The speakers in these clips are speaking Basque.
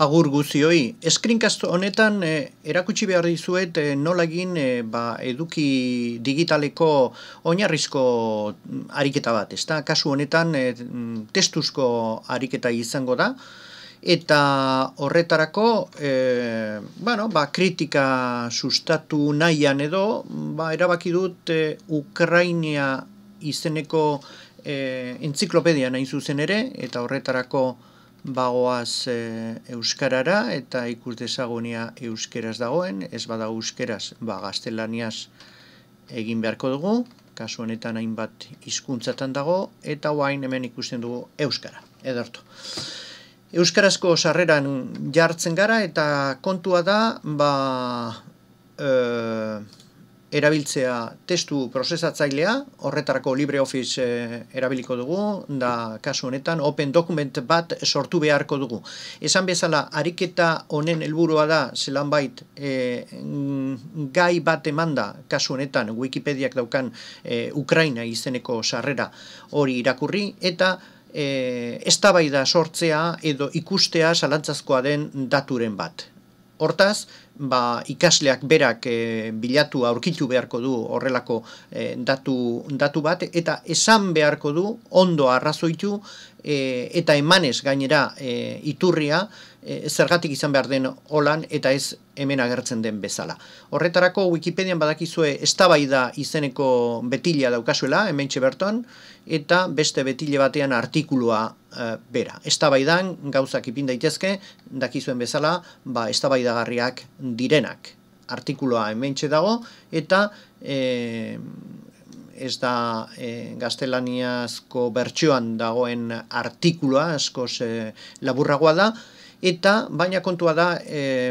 Agur guzioi, screencast honetan e, erakutsi behar dizuet e, nola egin e, ba, eduki digitaleko oinarrizko ariketa bat, ezta? Kasu honetan e, testuzko ariketa izango da, eta horretarako e, bueno, ba, kritika sustatu nahian edo, ba, erabaki dut e, Ukrainia izeneko e, entziklopedia nahi zuzen ere, eta horretarako bagoaz e, euskarara eta ikus dezagonia euskeraz dagoen, ez bada euskeraz, ba gaztelaniaz egin beharko dugu, kasu honetan hainbat hizkuntzatan dago, eta guain hemen ikusten dugu euskara, edartu. Euskarazko sarreran jartzen gara eta kontua da, ba, e, erabiltzea testu prozesatzailea, horretarako LibreOffice e, erabiliko dugu, da kasu honetan Open Document bat sortu beharko dugu. Esan bezala, ariketa honen helburua da, zelan bait, e, gai bat emanda, kasu honetan, Wikipediak daukan e, Ukraina izeneko sarrera hori irakurri, eta e, ez sortzea edo ikustea salantzazkoa den daturen bat. Hortaz, ba, ikasleak berak e, bilatu aurkitu beharko du horrelako e, datu, datu bat, eta esan beharko du ondo arrazoitu e, eta emanez gainera e, iturria e, zergatik izan behar den holan eta ez hemen agertzen den bezala. Horretarako Wikipedian badakizue eztabaida izeneko betila daukazuela, hemen berton, eta beste betile batean artikulua e, bera. Eztabaidan gauzak ipin daitezke, dakizuen bezala, ba, eztabaidagarriak direnak. Artikuloa hemen dago, eta e, ez da e, gaztelaniazko bertsioan dagoen artikuloa, askoz e, laburragoa da, eta baina kontua da e,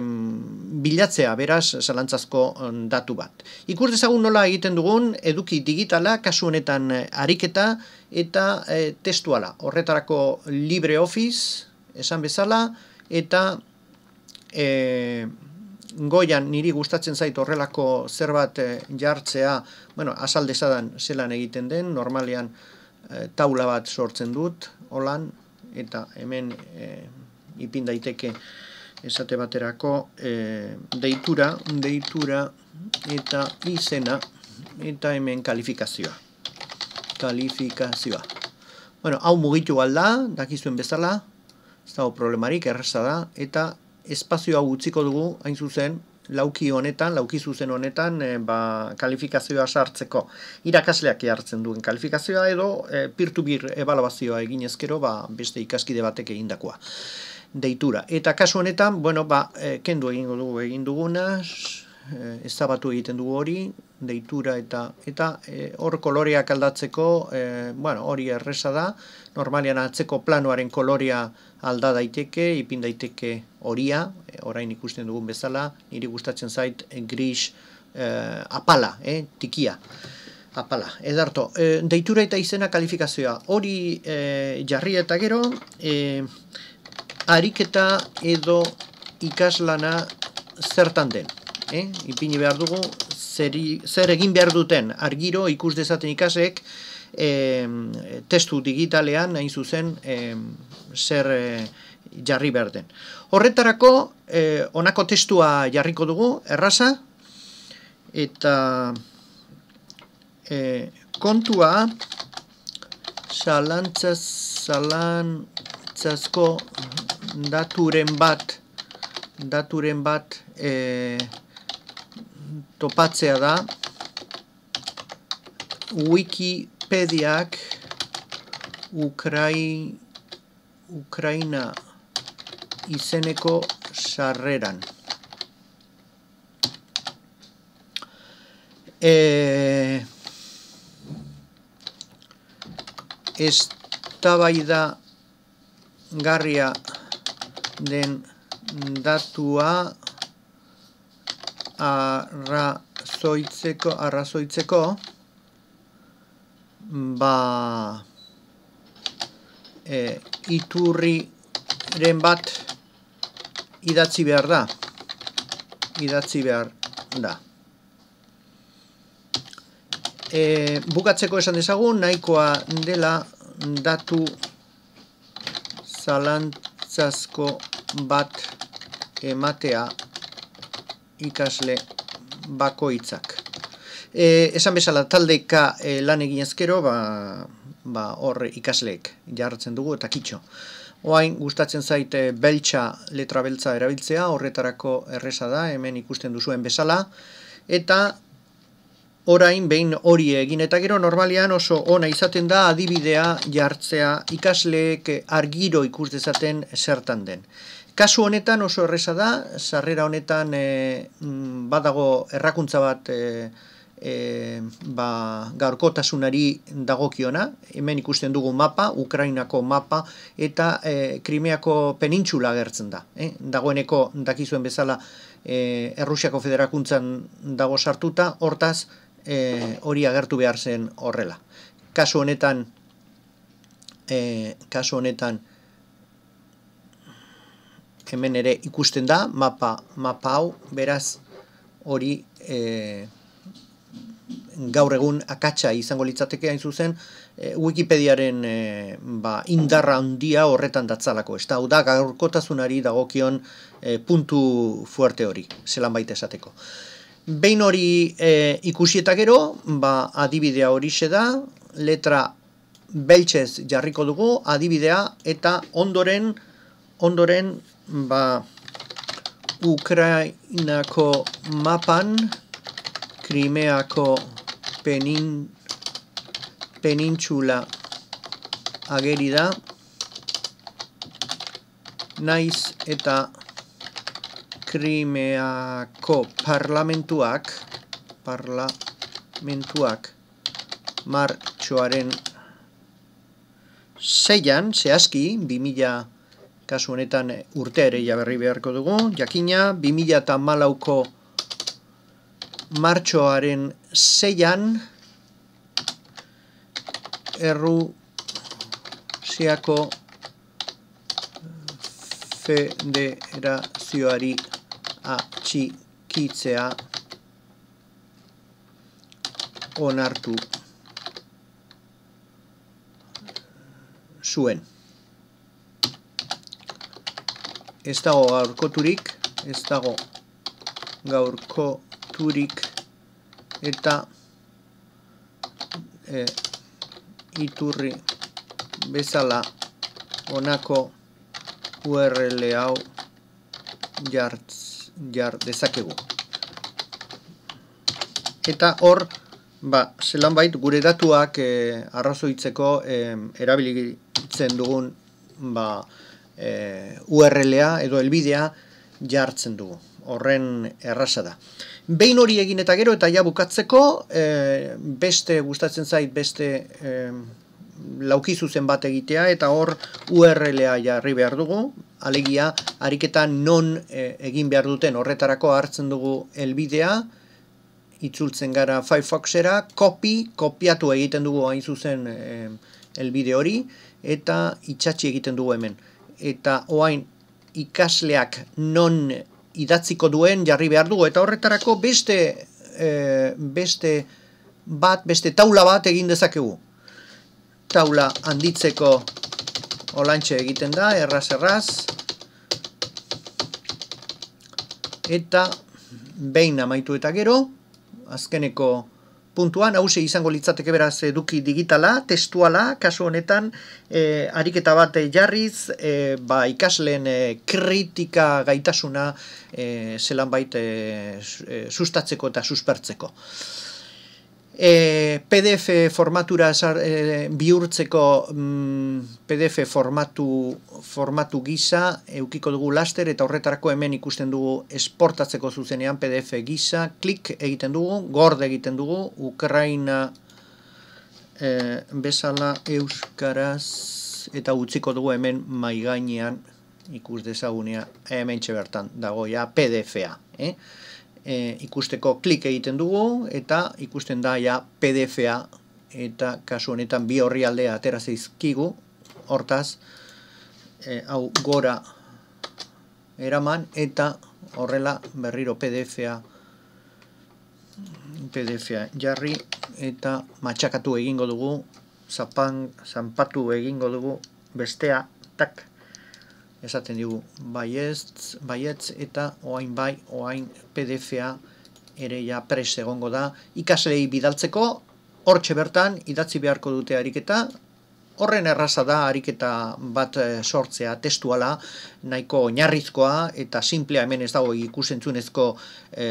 bilatzea beraz zalantzazko mm, datu bat. Ikus dezagun nola egiten dugun eduki digitala, kasu honetan ariketa eta e, testuala. Horretarako LibreOffice, esan bezala, eta e, goian niri gustatzen zait horrelako zerbat e, jartzea, bueno, azaldezadan zelan egiten den, normalean e, taula bat sortzen dut, holan, eta hemen e, ipin daiteke esate baterako e, deitura, deitura eta izena eta hemen kalifikazioa. Kalifikazioa. Bueno, hau mugitu alda, dakizuen bezala, ez dago problemarik, erresa da, eta espazio hau utziko dugu, hain zuzen, lauki honetan, lauki zuzen honetan, e, ba, kalifikazioa sartzeko. Irakasleak hartzen duen kalifikazioa edo e, peer-to-peer ebaluazioa egin ezkero, ba, beste ikaskide batek egindakoa deitura. Eta kasu honetan, bueno, ba, e, kendu egingo dugu egin dugunaz, e, ezabatu egiten dugu hori, deitura eta eta e, hor koloreak aldatzeko, e, bueno, hori erresa da, normalian atzeko planoaren kolorea alda daiteke, ipin daiteke horia, e, orain ikusten dugun bezala, niri gustatzen zait gris e, apala, e, tikia apala, edarto, e, deitura eta izena kalifikazioa, hori e, jarri eta gero, e, ariketa edo ikaslana zertan den. Eh? Ipini behar dugu, zeri, zer egin behar duten argiro ikus dezaten ikasek eh, testu digitalean, nahi zuzen, eh, zer eh, jarri behar den. Horretarako, eh, onako testua jarriko dugu, erraza, eta eh, kontua, zalantzaz, zalantzasko daturen bat daturen bat e, topatzea da Wikipediak Ukrai, Ukraina izeneko sarreran. E, ez garria den datua arrazoitzeko arrazoitzeko ba e, iturriren bat idatzi behar da. Idatzi behar da. E, bukatzeko esan dezagun nahikoa dela datu zalantzazko bat ematea ikasle bakoitzak. E, esan bezala taldeka e, lan egin ezkero, ba, ba, hor ikasleek jartzen dugu eta kitxo. Oain gustatzen zaite beltsa letra beltza erabiltzea, horretarako erresa da, hemen ikusten duzuen bezala. Eta orain behin hori egin eta gero normalian oso ona izaten da adibidea jartzea ikasleek argiro ikus dezaten zertan den. Kasu honetan oso erresa da, sarrera honetan e, badago errakuntza bat e, e, ba, gaurkotasunari dagokiona, hemen ikusten dugu mapa, Ukrainako mapa, eta e, Krimeako penintxula gertzen da. Eh? Dagoeneko dakizuen bezala e, Errusiako federakuntzan dago sartuta, hortaz e, hori agertu behar zen horrela. Kasu honetan, e, kasu honetan, hemen ere ikusten da, mapa, mapa hau, beraz, hori e, gaur egun akatsa izango litzateke hain zuzen e, Wikipediaren e, ba, indarra handia horretan datzalako. Ez da, da gaurkotasunari dagokion e, puntu fuerte hori, zelan baita esateko. Behin hori e, ikusieta gero, ba, adibidea hori da, letra beltxez jarriko dugu, adibidea, eta ondoren, ondoren, ba, Ukrainako mapan, Krimeako penin, penintxula ageri da, naiz eta krimeako parlamentuak, parlamentuak martxoaren zeian, zehazki, 2000 kasu honetan urte ere jaberri beharko dugu, jakina, 2000 eta malauko martxoaren zeian erru ziako federazioari atxikitzea onartu zuen. Ez dago gaurkoturik, ez dago gaurkoturik eta e, iturri bezala honako URL hau jartz, jar dezakegu. Eta hor, ba, zelan bait, gure datuak e, arrazoitzeko e, erabilitzen dugun ba, e, URL-a edo elbidea jartzen dugu. Horren erraza da. Behin hori egin eta gero eta ja bukatzeko, e, beste gustatzen zait beste e, lauki zuzen bat egitea eta hor URL-a jarri behar dugu, alegia ariketan non e, egin behar duten horretarako hartzen dugu elbidea, itzultzen gara Firefoxera, copy, kopiatu egiten dugu hain zuzen e, elbide hori, eta itxatxi egiten dugu hemen. Eta oain ikasleak non idatziko duen jarri behar dugu eta horretarako beste e, beste bat, beste taula bat egin dezakegu. Taula handitzeko olantxe egiten da, erraz erraz. Eta behin amaitu eta gero, azkeneko puntuan, hause izango litzateke beraz eduki digitala, testuala, kasu honetan, e, ariketa bat jarriz, e, ba, ikasleen e, kritika gaitasuna e, zelan baita e, sustatzeko eta suspertzeko e, PDF formatura e, bihurtzeko mm, PDF formatu, formatu gisa eukiko dugu laster eta horretarako hemen ikusten dugu esportatzeko zuzenean PDF gisa, klik egiten dugu, gorde egiten dugu, Ukraina e, bezala euskaraz eta utziko dugu hemen maigainean ikus dezagunea hemen bertan dagoia PDF-a. Eh? E, ikusteko klik egiten dugu eta ikusten da ja PDF-a eta kasu honetan bi horri aldea atera zaizkigu. Hortaz e, hau gora eraman eta horrela berriro PDF-a PDF-a jarri eta matxakatu egingo dugu zapan, zanpatu egingo dugu bestea tak esaten digu baietz, baietz eta oain bai, oain PDF-a ere ja pres egongo da ikaslei bidaltzeko hortxe bertan idatzi beharko dute ariketa horren erraza da ariketa bat eh, sortzea testuala nahiko oinarrizkoa eta simplea hemen ez dago ikusentzunezko e,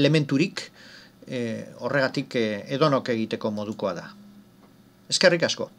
elementurik e, horregatik e, edonok egiteko modukoa da. Eskerrik asko.